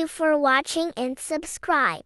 you for watching and subscribe.